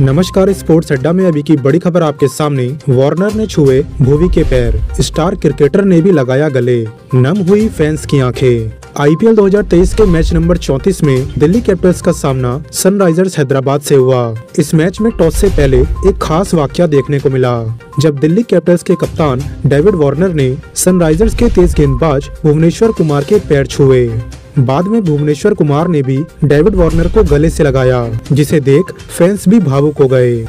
नमस्कार स्पोर्ट्स अड्डा में अभी की बड़ी खबर आपके सामने। वार्नर ने छुए भूवी के पैर। स्टार क्रिकेटर ने भी लगाया गले। नम हुई फैंस की आँखें। आईपीएल 2023 के मैच नंबर 34 में दिल्ली कैपिटल्स का सामना सनराइजर्स हैदराबाद से हुआ। इस मैच में टॉस से पहले एक खास वाक्य देखने को मिला। जब दिल्ली कैपिटल्स के कप्तान डेविड वार्नर ने सनराइजर्स के तेज गेंदबाज भुवनेश्वर कुमार के पैर छुए। बाद में भुवनेश्वर कुमार ने भी डेविड वार्नर को गले से लगाया, जिसे देख फैंस भी भावुक हो गए।